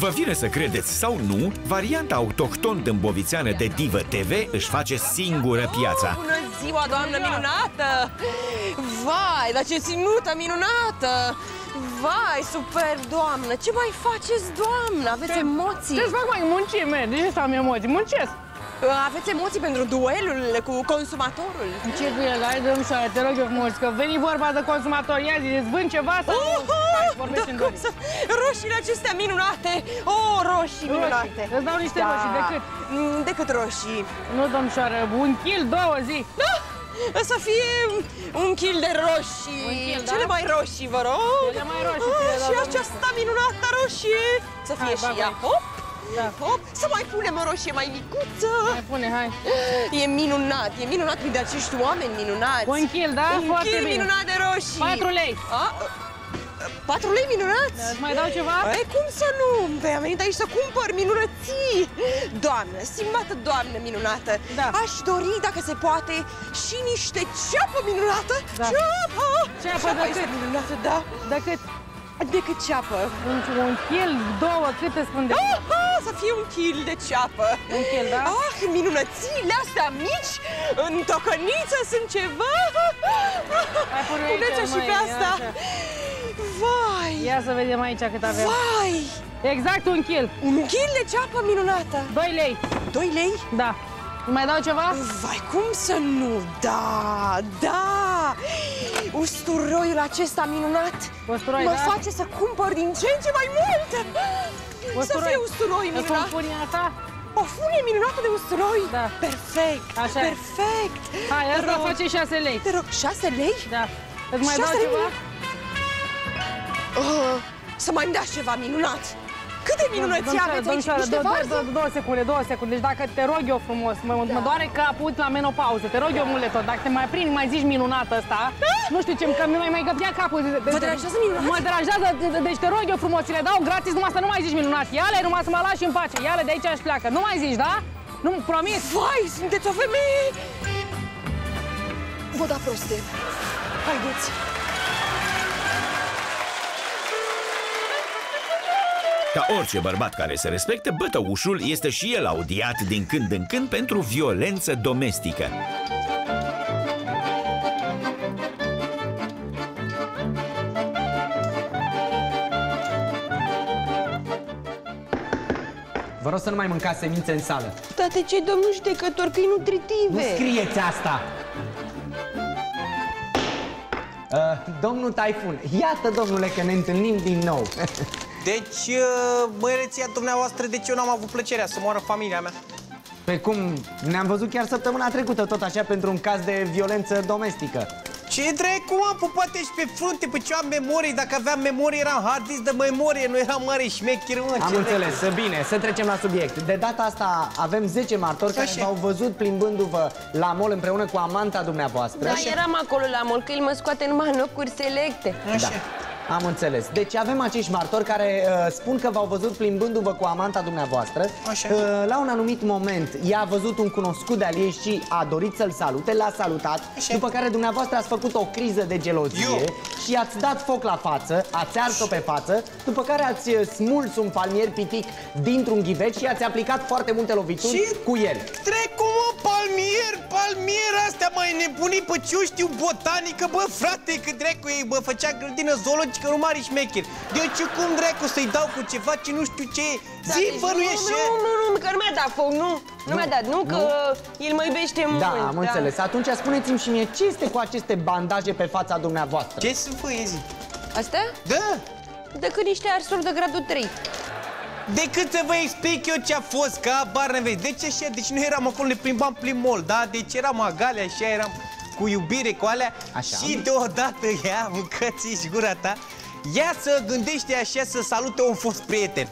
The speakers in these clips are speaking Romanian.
Vă vine să credeți sau nu, varianta autohton dâmbovițeană de Divă TV își face singură piața. Bună ziua, doamnă minunată! Vai, dar ce ținută minunată! Vai, super, doamnă! Ce mai faceți, doamnă? Aveți emoții? Ce-ți fac mai muncim, man? De ce să am emoții? Muncesc! Aveți emoții pentru duelul cu consumatorul? Ce bine, dar hai dăm șoare, te rog eu frumos, că veni vorba de consumator. Ia zi, îți vând ceva sau nu? Hai, vorbești da, în cum doi. să... Roșiile acestea minunate! O, oh, roșii minunate! Îți dau niște roșii, de cât? Mm, De cât roșii? Nu, domnișoară, un kil, două zi. Da! Să fie un kil de roșii, Un kil, da? cele mai roșii, vă rog. Cele mai roșii, Ah, ție, da, și doamnă. aceasta minunată roșie. Să fie Hai, și bagă ea. aici. Hop, Da. hop. Să mai punem o roșie mai micuță. Hai, pune, hai. E minunat, e minunat de acești oameni minunați. Un kil, da? Un Foarte kil bine. minunat de roșii. 4 lei. A, patru lei minunați? Îți mai dau ceva? Ei, cum să nu? Păi am venit aici să cumpăr minunății! Doamnă, stimată doamnă minunată, Da. aș dori, dacă se poate, și niște ceapă minunată! Da. Ceapă! Ceapă de este cât? minunată, da. De cât? Decât ceapă. Un, un kil, două, cât îți spun de Ah, ah, să fie un kil de ceapă. Un kil, da? Ah, minunățile astea mici, în tocăniță sunt ceva. Hai, pune aici, Puneți-o și măi, pe ia asta. așa. Vai! Ia să vedem aici cât avem. Vai! Exact un kil. Un kil de ceapă minunată. 2 lei. 2 lei? Da. Îmi mai dau ceva? Vai, cum să nu? Da, da! Usturoiul acesta minunat Usturoi, mă da? face să cumpăr din ce în ce mai mult! Să fie usturoi Îți pun minunat! funia asta? O funie minunată de usturoi! Da. Perfect! Așa e. Perfect! Hai, Te asta rog, face 6 lei. Te rog, 6 lei? Da. Îți mai dau Șase lei ceva? minunat. Oh, să mai îmi dați ceva minunat! Câte minunății aveți aici? Domnișoară, Niște două, două, varză? două, două secunde, două secunde. Deci dacă te rog eu frumos, mă, Da. mă doare capul la menopauză, te rog eu muleț tot, dacă te mai prind, mai zici minunată asta, nu știu ce, că mi mai mai găpia capul. De- de- Da. Vă deranjează minunat? Mă deranjează, de- de- deci te rog eu frumos, ți le dau gratis, numai să nu mai zici minunat. Ia-le, numai să mă lași în pace, ia-le de aici și pleacă. Nu mai zici, da? Nu, promis. Vai, sunteți o femeie! Vă da proste! Haideți! Ca orice bărbat care se respectă, bătăușul este și el audiat din când în când pentru violență domestică. Vă rog să nu mai mâncați semințe în sală. Dar de ce domnul judecător că e nutritive? Nu scrieți asta! Uh, domnul Taifun, iată, domnule, că ne întâlnim din nou. Deci, uh, măreția dumneavoastră, de ce eu n-am avut plăcerea să moară familia mea? Pe cum ne-am văzut chiar săptămâna trecută, tot așa, pentru un caz de violență domestică. Ce dracu, am poate și pe frunte, pe ce am memorie, dacă aveam memorie eram hard disk de memorie, nu eram mare șmecher, mă, Am ce înțeles, bine, să trecem la subiect. De data asta avem 10 martori care Așa. v-au văzut plimbându-vă la mol împreună cu amanta dumneavoastră. Da, eram acolo la mol, că el mă scoate numai în locuri selecte. Așa. Da, am înțeles. Deci avem acești martori care uh, spun că v-au văzut plimbându-vă cu amanta dumneavoastră. Așa. Uh, la un anumit moment, ea a văzut un cunoscut de-al ei și a dorit să-l salute, l-a salutat, Așa. după care dumneavoastră ați făcut o criză de gelozie Eu? și ați dat foc la față, ați ars-o pe față, după care ați uh, smuls un palmier pitic dintr-un ghiveț și ați aplicat foarte multe lovituri Ce? cu el. Dracu, mă, palmier, palmier, astea mai nebunii, pe ce eu știu botanică, bă, frate, că dracu ei, bă, făcea grădină zoologică, nu mare șmecher. Deci eu cum dracu să-i dau cu ceva ce nu știu ce e? Da, Zi, deci fă, nu nu, ieși. nu, nu, nu, că nu mi-a dat foc, nu. Nu, mi-a dat, nu, că el mă iubește mult. Da, am înțeles. Atunci spuneți-mi și mie ce este cu aceste bandaje pe fața dumneavoastră? Ce să fă, zi? Astea? Da, Decât niște arsuri de gradul 3. Decât să vă explic eu ce a fost, că abar ne vezi. Deci așa, deci noi eram acolo, ne plimbam prin mall, da? Deci eram agale, așa eram cu iubire, cu alea. Așa. Și deodată ea, mâncați și gura ta, ea să gândește așa să salute un fost prieten.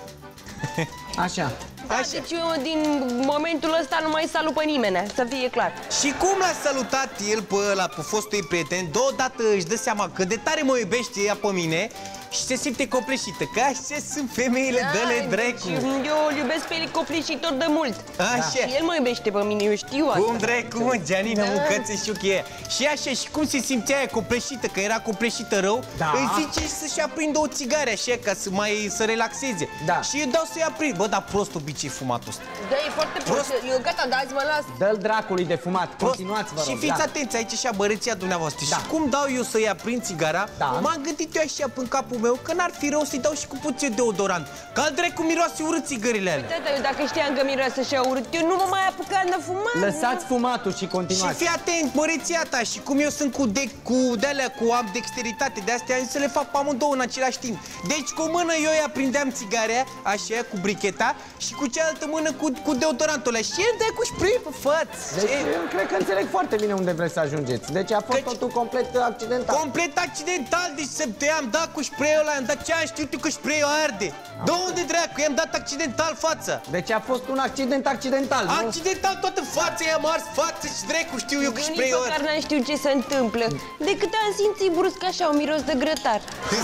Așa. Da, Așa. deci eu din momentul ăsta nu mai salut pe nimeni, să fie clar. Și cum l-a salutat el pe ăla, pe fostul ei prieten, deodată își dă seama că de tare mă iubește ea pe mine și se simte copleșită, că așa sunt femeile, dă-le dracu. Eu îl iubesc pe el copleșitor de mult. Așa. Și el mă iubește pe mine, eu știu asta. Cum dracu, mă, Gianina, Da. mâncați știu că e. Și așa, și cum se simțea aia copleșită, că era copleșită rău, Da. îi zice să-și aprindă o țigară așa, ca să mai să relaxeze. Da. Și îi dau să-i aprind. Bă, dar prost obicei fumatul ăsta. Da, e foarte prost. Eu gata, da, azi mă las. Dă-l dracului de fumat. Prost. Continuați, vă rog. Și fiți da. atenți aici și bărăția dumneavoastră. Da. Și cum dau eu să-i aprind țigara, Da. m-am gândit eu așa în capul meu că n-ar fi rău să-i dau și cu puțin deodorant. Că al dracu miroase urât țigările alea. Tata, eu dacă știam că miroase așa urât, eu nu mă mai apucam de fumat. Lăsați fumatul și Și continuați. fii atent, măreția ta, și cum eu sunt cu, de, cu de-alea, cu am dexteritate, de astea am zis să le fac pe amândouă în același timp. Deci cu o mână eu îi aprindeam țigarea, așa, cu bricheta, și cu cealaltă mână cu, cu deodorantul ăla. Și el dă cu spray pe față. Deci, Ce? eu cred că înțeleg foarte bine unde vreți să ajungeți. Deci a fost Căci- totul complet accidental. Complet accidental, deci să te-am dat cu spray-ul ăla, am dat ce am știut eu că spray-ul arde. De unde dracu? I-am dat accidental fața. Deci a fost un accident accidental, nu? Accidental toată fața, i-am ars față și dracu știu eu că Eu nici spray-ul măcar arde. n-am știut ce se întâmplă. Decât am simțit brusc așa un miros de grătar.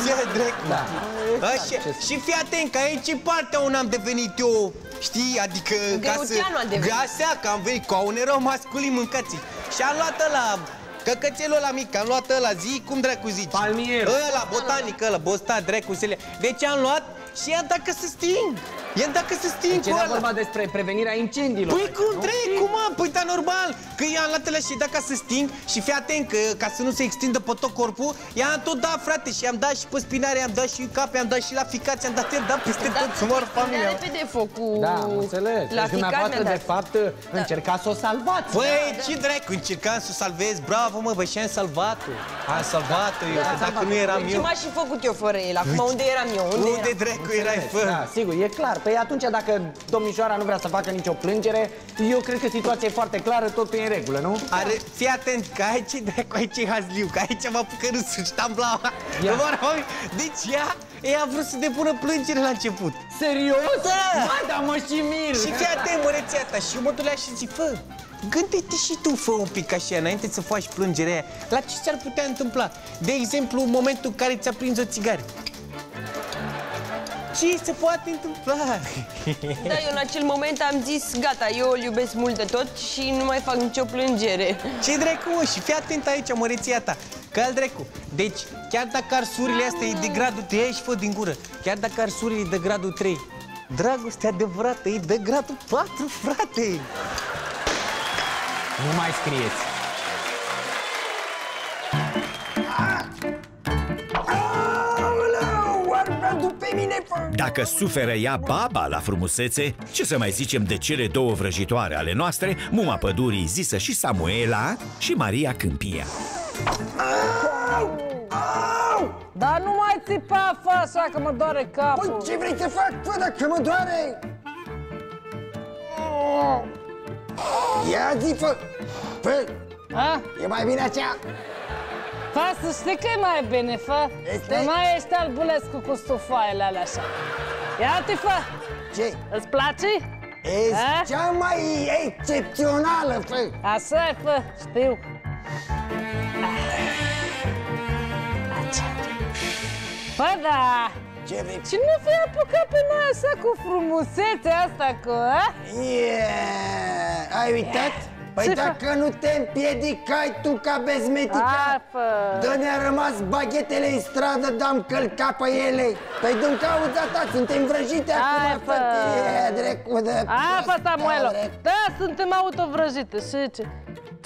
Ia dracu. Da. Așa, și fii atent că aici e partea unde am devenit eu, știi, adică ca să... Greuțeanu a devenit. Așa, că am venit ca un erou masculin mâncați. Și am luat ăla, căcățelul ăla mic, am luat ăla, zi, cum dracu zici? Palmier. Ăla, botanic ăla, bosta, dracu, sele. Deci am luat și i-am dat că să sting. I-am dat că să sting Deci cu era ăla. vorba despre prevenirea incendiilor. Păi cum nu? trec, cum am? Păi da normal Că i-am luat ăla și dat ca să sting Și fii atent că ca să nu se extindă pe tot corpul I-am tot dat frate și am dat și pe spinare Am dat și în cap, am dat și la ficați Am dat, i-am dat peste tot să mor familia repede focul. Da, am înțeles. La deci ficat dumneavoastră, mi-a de dat. fapt, încercați să o salvați. Păi, ce dracu, încercam să salvez Bravo, mă, bă, și am salvat-o Am salvat-o eu, că dacă nu eram Ce eu m-aș fi făcut eu fără el? Acum unde eram eu? Unde, Unde eram? dracu erai, fă? Da, sigur, e clar. Păi atunci, dacă domnișoara nu vrea să facă nicio plângere, eu cred că situația e foarte clară, totul e în regulă, nu? Are, fii atent, că aici e dracu, aici e hazliu, că aici mă apucă râsul și tambla. Ia. Deci ea, ea a vrut să depună plângere la început. Serios? Da. Mai, da, mă și mir! Și fii atent, măreția ta, și eu mă duc la ea și zic, fă, gândește și tu, fă un pic așa, înainte să faci plângerea aia, la ce ți-ar putea întâmpla? De exemplu, în momentul în care ți-a prins o țigară. Ce se poate întâmpla? Da, eu în acel moment am zis, gata, eu îl iubesc mult de tot și nu mai fac nicio plângere. Ce dracu, mă? Și fii atent aici, măreția ta, că al dracu. Deci, chiar dacă arsurile astea e de gradul 3, și fă din gură, chiar dacă arsurile e de gradul 3, dragostea adevărată e de gradul 4, frate! Nu mai scrieți. Dacă suferă ea baba la frumusețe, ce să mai zicem de cele două vrăjitoare ale noastre, Muma Pădurii zisă și Samuela și Maria Câmpia. Dar nu mai țipa, fă așa că mă doare capul. Păi ce vrei să fac, fă, dacă mă doare? Ia zi, fă! Fă, A? e mai bine așa? Fă, să știi că e mai bine, fă. Este? Nu mai ești albulescu cu stufoaiele alea așa. Ia-te, fă! Ce? Îți place? E A? cea mai excepțională, fă! Așa e, fă, știu. Bă, da, Ce vrei? și nu fi apucat pe noi așa cu frumusețea asta cu, a? Yeah. Ai uitat? Păi Ce dacă nu te împiedicai tu ca A, bezmetica fă. Dă ne-a rămas baghetele în stradă, d-am călcat pe ele Păi din cauza ta, suntem vrăjite Hai, acum, fă. fă E, drecu de A, fă, Samuelo, drecu. da, suntem autovrăjite și ce?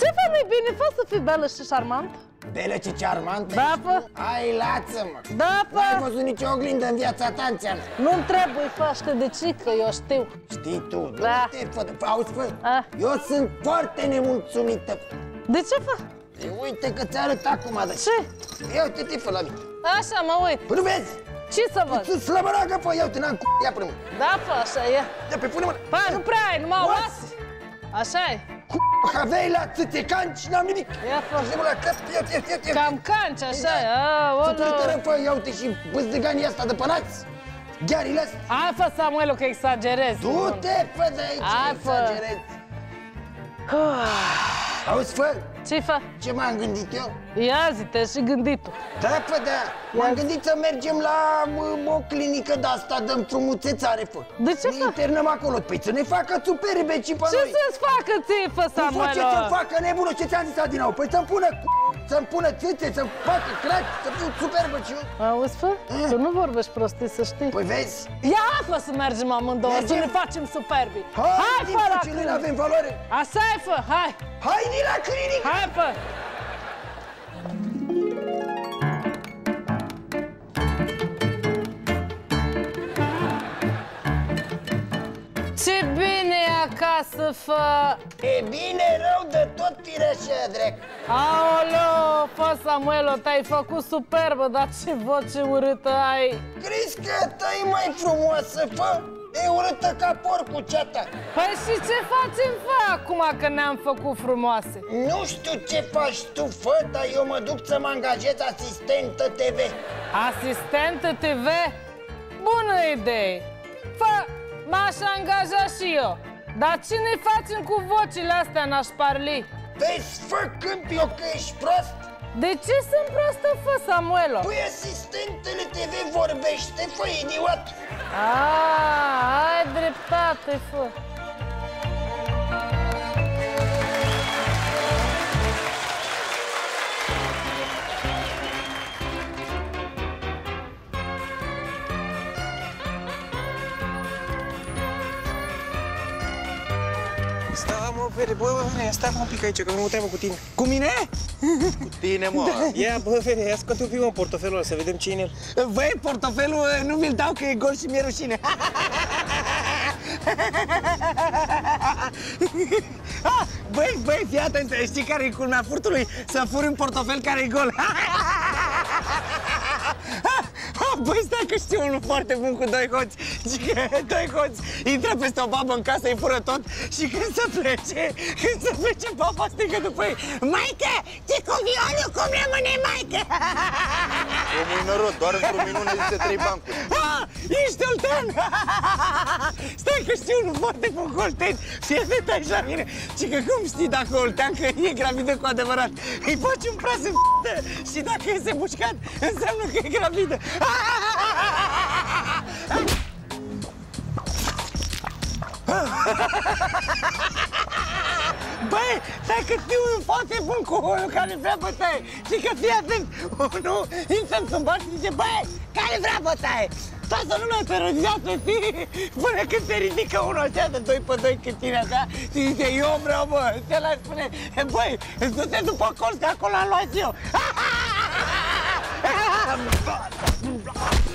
Ce fă nu bine, fă să fii belă și șarmant? Belă ce charmant Da, fă. Ai lață-mă Da, N-ai fă, văzut nicio oglindă în viața ta, înțeamnă nu-mi trebuie, fă, știi de ce, că eu știu. Știi tu, Da. du-te, fă, fă, auzi, fă A. Eu sunt foarte nemulțumită De ce, fă? E, Uite că ți arăt acum, da Ce? Ia uite-te, fă, la mine Așa, mă uit. Păi nu vezi? Ce să văd? Sunt slăbăracă, fă, ia uite, n-am c***, ia până mână Da, fă, așa e. Ia pe pune mână Fă, nu prea ai, numai What? oase. Așa e. C***, avei la țâțe canci, n-am nimic Ia, fă. Ia la cap, ia, ia, ia, ia Cam canci, așa e. Să tu Aoleu. fă, ia uite și băzdăganii asta de pănați Ghearile astea Hai, fă, Samuelu, că exagerezi. Du-te, fă, de aici, Hai, fă. exagerezi Auzi, fă, Ce fa? Ce m-am gândit eu? Ia zi, te și gândit tu. Da, pă, da. M-am gândit să mergem la mă, o clinică de asta de înfrumusețare, fă. De ce, Ne fă? internăm acolo. Păi să ne facă superbe și pe Ce noi. să-ți facă ție, fă, Păi, fă, ce să Samuel? facă nebunul? Ce ți-am zis Adinau? Păi să-mi pună c***, să-mi pună țâțe, să-mi facă craci, să fiu superbă și eu. Auzi, fă? Tu nu vorbești prostii, să știi. Păi vezi? Ia, fă, să mergem amândouă, să Mergem. ne facem superbi. Hai, Hai, fă, la ce noi clinică. avem valoare. Așa e, fă, hai. Hai, ni la clinică! Hai, fă. Ce bine e acasă, fă! E bine, rău de tot tireșea, drec. Aoleo, fă, Samuelo, te-ai făcut superbă, dar ce voce urâtă ai! Crezi că ta e mai frumoasă, fă? E urâtă ca porcul ceata. Păi și ce facem, fă, acum că ne-am făcut frumoase? Nu știu ce faci tu, fă, dar eu mă duc să mă angajez asistentă TV. Asistentă TV? Bună idee! Fă, m-aș angaja și eu. Dar ce ne facem cu vocile astea, n-aș parli? Vezi, fă, câmpi eu că ești prost? De ce sunt prostă, fă, Samuelo? Păi asistentele TV vorbește, fă, idiot. Ah, ai dreptate, fă. Stai mă, Fere, bă, bă, Fere, stai mă un pic aici, că nu te cu tine. Cu mine? Cu tine, mă. Ia, bă, Fere, ia scoate un pic mă portofelul ăla, să vedem ce e în el. Băi, portofelul nu mi-l dau că e gol și mi-e rușine. Ah, Băi, băi, fii atent, știi care e culmea furtului? Să furi un portofel care e gol. Băi, stai că știu unul foarte bun cu doi hoți. Și că doi hoți intră peste o babă în casă, îi fură tot și când se plece, când se plece, baba strigă după ei Maică, ce cu violul, cum rămâne, maică? Omul noroc, doar într-o minune zice trei bancuri. Ah, ești oltean! Stai că știu unul foarte bun cu olteni. Fii atent aici la mine. Și că cum știi dacă oltean că e gravidă cu adevărat? Îi faci un pras în f***ă și dacă iese mușcat, înseamnă că e gravidă. Băi, stai că știu unul foarte bun cu unul care vrea bătaie Și că fii atent, unul intră în sumbat și zice Băi, care vrea bătaie? Toată lumea terorizează, știi? Până când se ridică unul așa de doi pe doi cât tine așa Și zice, eu vreau, bă, și ăla spune Băi, du-te după colț, că acolo am luat eu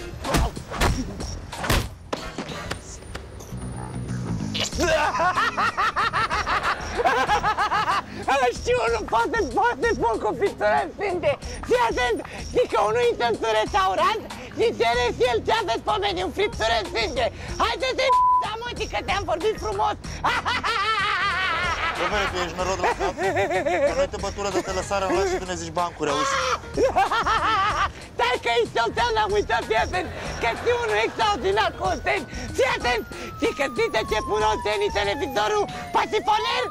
știu unul foarte, foarte bun cu pictură în sânge Fii atent, știi că unul intră într-un restaurant și cere și el ce aveți pe meniu, friptură în sânge Haide-te, da, mă, că te-am vorbit frumos Bă, Fere, tu ești noroc la cap. Că noi te bătură de te lăsare în și tu ne zici bancuri, auzi? Stai că ești oltean, l-am uitat, fii atent Că știu unul extraordinar cu olteni Fii atent, știi că știi de ce pun oltenii televizorul pasiponer?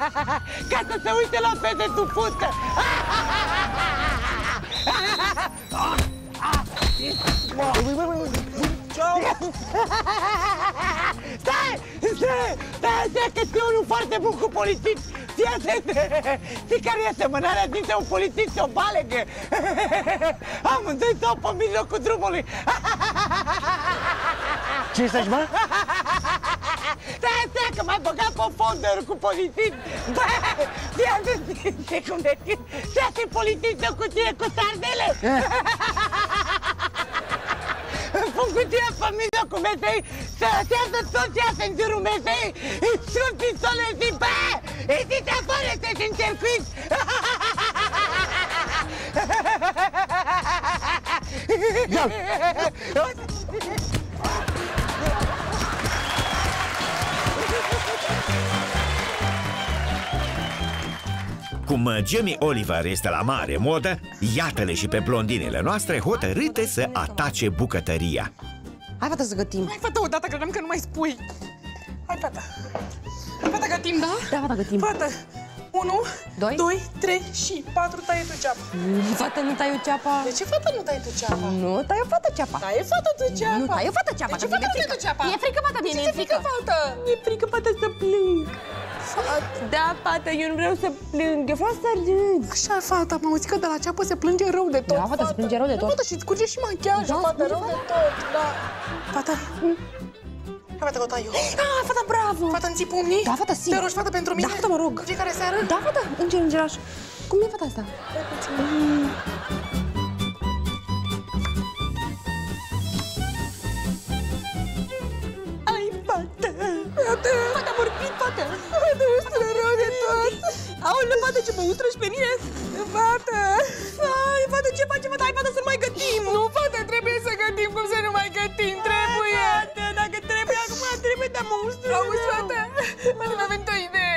Ca să se uite la fete sub fustă Stai, stai, stai, stai, că știu unul foarte bun cu polițiști Fii atent, știi care e asemănarea dintre un polițist și o balegă? Amândoi stau pe mijlocul drumului Ce să mă? Stai, stai, că m-ai băgat pe fondăr cu polițist. Bă, fii atent, știi cum deschid? Șase polițiști de cutie cu sardele? Îmi pun cutia pe mijlocul mesei Să așează tot ce este în jurul mesei. Îți scot pistole și bă, ieșiți afară, sunteți în circuit Cum Jamie Oliver este la mare modă, iată-le și pe blondinele noastre hotărâte să atace bucătăria. Hai, fata, să gătim. Hai, fata, odată credeam că nu mai spui. Hai, fata. Hai, fata, gătim, da? Da, fata, gătim. Fata, 1, Doi. 2, 3 și 4 taie tu ceapa. Fată, nu tai o ceapa. De ce fata nu tai tu ceapa? Nu, tai o fată ceapa. Taie fata tu ceapa. Nu, tai o fată ceapa. De ce că fata mi-e nu tai frică. tu ceapa? Mi-e frică, fată, mie De ce mi-e ți-e frică, frică. fata? Mi-e frică, fată, să plâng. Da, fată, eu nu vreau să plâng. Eu vreau să râd. Așa, fata, am auzit că de la ceapă se plânge rău de tot. Da, fata, se plânge rău de tot. Da, fata, și îți curge și machiajul, Da, fata, spune, rău de fata. tot. Da. Fata. Hai, fata, că o tai eu. Ah, fata, bravo. Fata, îmi ții pumnii? Da, fata, sigur. Te rogi, fata, pentru mine? Da, fata, mă rog. În fiecare seară? Da, fata, înger, îngeraș. Cum e fata asta? Ai, Aoleu, fată, ce mă ustră și pe mine! Fată! Ai, fată, ce facem, fată? Hai, fată, să nu mai gătim! Nu, fata, trebuie să gătim, cum să nu mai gătim, trebuie! Fată, dacă trebuie, acum trebuie, dar mă ustră Auzi, fata, fata, mi-a venit o idee.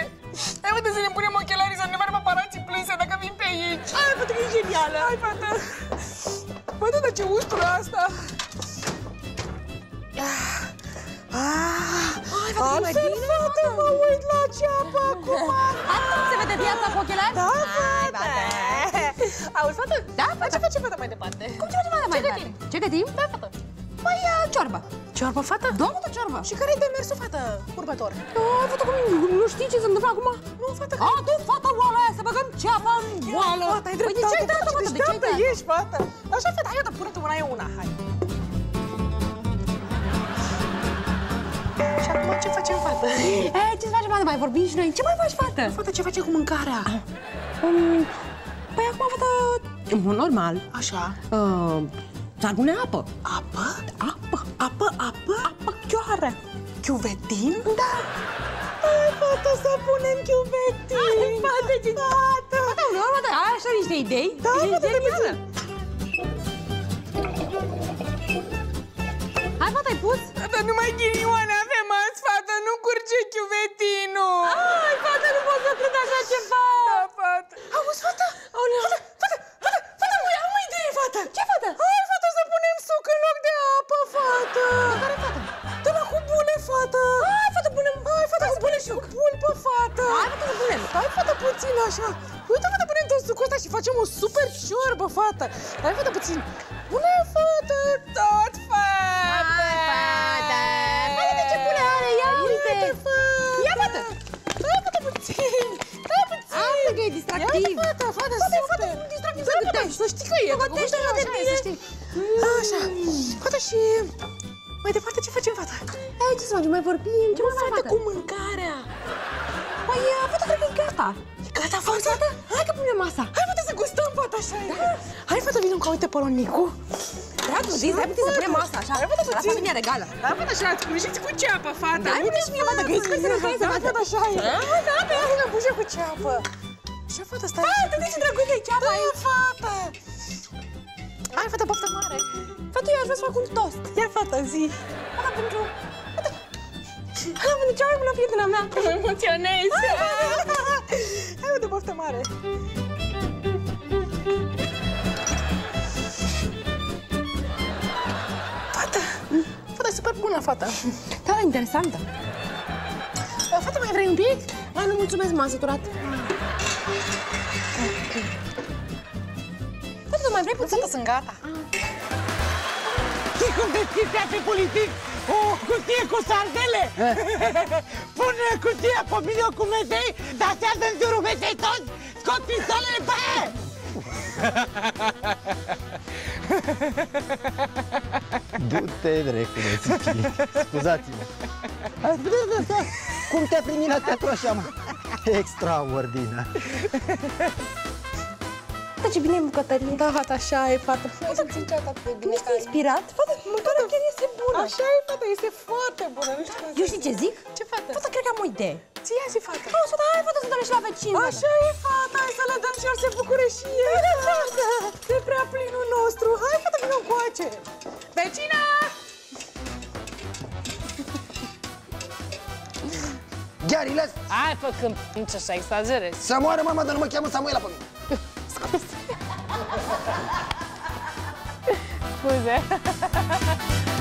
Hai, fata, să ne punem ochelarii, să ne vedem aparații plânse dacă vin pe aici. Hai, fată, că e genială! Hai, fata! Se vede viața cu ochelari? Da, Hai, fata! Auzi, fata? Da, Dar ce face fata mai departe? Cum ce facem mai Ce departe? gătim? Ce gătim? Da, fată. Păi, uh, ciorbă. Ciorbă, fata? Da, fată, ciorbă. Și care e demersul, fată, următor? Ah, fată, cum nu știi ce se întâmplă acum? Nu, fata, A, du, fata, oala aia, să băgăm ceapa în oală. Fata, ai Păi, de ce ai dat, dreptate, fată? De ce ai deșteaptă dat? ești, fata! Așa, fata, hai, eu pune tu una, eu una, hai! Și acum ce facem, fată? Eh, ce să facem, fată? Mai vorbim și noi. Ce mai faci, fată? Fata, ce face cu mâncarea? Um, păi, acum, fată, în mod normal, Așa. uh, s-ar pune apă. Apă? Apă. Apă, apă? Apă chioară. Chiuvetin? Da. Hai, fata, să punem chiuvetin! Hai, fată, ce... Fată! Fată, uneori, fată, ai așa niște idei? Da, Ești fată, genială. Hai, fată, ai pus? Fata, numai ghinioane avem azi, fata, nu curge chiuvetinul! Ai, fată, nu pot să cred așa ceva. Da, fata! Auzi, fata? Aoleu. Fata, fata, fata, fata, uite, am o idee, fata! Ce, fată? Hai, fata, să punem suc în loc de apă, fata! De care, fată? De la cu bune, fata! Hai, fată, punem... Hai, fata, să punem și cu pulpă, fata! Hai, fată, să punem. Hai, fata, puțin așa! Uite, fata, punem tot sucul ăsta și facem o super ciorbă, fata! Hai, fata, puțin! Să știi că e, Să că gătești gustul așa de așa e, bine. să știi. Așa. Fata, și... Mai departe, ce facem, fata? Hai, ce să facem? Mai vorbim? Ce mai faci, Fata, fată? cu mâncarea! Păi, uh, fată, cred că e gata. Gata, fata? Hai că punem masa. Hai, fata, să gustăm, fata, așa e. Hai, fata, vină ca uite polonicu. Dragul zis, hai putem să punem masa, așa. Hai, fata, La puțin. familia regală. Hai, fata, așa, îți cujiți cu ceapă, fata. Hai, uite și mie, fata, că e super serios, hai să Da, facem. fata, așa e. Da, da, da. Hai, la buja cu ceapă. Ce, fata, stai? Fată, de ce drăguț e ceapa Da, aici? fata. Hai, fata, poftă mare. Fată, eu aș vrea să fac un tost. Ia, fata, zi. Fata, pentru... Fată. Hai, pentru cea mai bună prietena mea. Mă emoționez. Hai, uite, poftă mare. Fata, fata, e super bună, fata. Da, interesantă. Fata, mai vrei un pic? Hai, nu mulțumesc, m-am săturat. Mai vrei puțin? Fata, sunt gata. Știi cum deschizi pe politic? O cutie cu sardele? Pune cutia pe video cu metei, dar așează în jurul metei toți, scot pistolele pe aia! Du-te, drecu, de țipie. Scuzați-mă. Hai, da, da, da. Cum te-a primit la teatru așa, mă? Extraordinar. Fată, ce bine e bucătărie. Da, fata, așa e, fata. Nu simți niciodată atât de Nu bine ești ca aici. inspirat? Fată, mâncarea chiar este bună. Așa e, fata, este foarte bună, nu știu cum Eu să știi ce zic? Ce fată? Fată, cred că am o idee. Ție zi, fata. Auzi, fată, hai, fată, să dăm și la vecin. fată. Așa e, fata, hai să le dăm și el se bucure și el. Fata, e prea plinul nostru. Hai, fata, vină încoace. Vecina! Chiar îi las Hai, fă când nici așa exagerezi. să moară mama, dar nu mă cheamă Samuela pe mine. 이제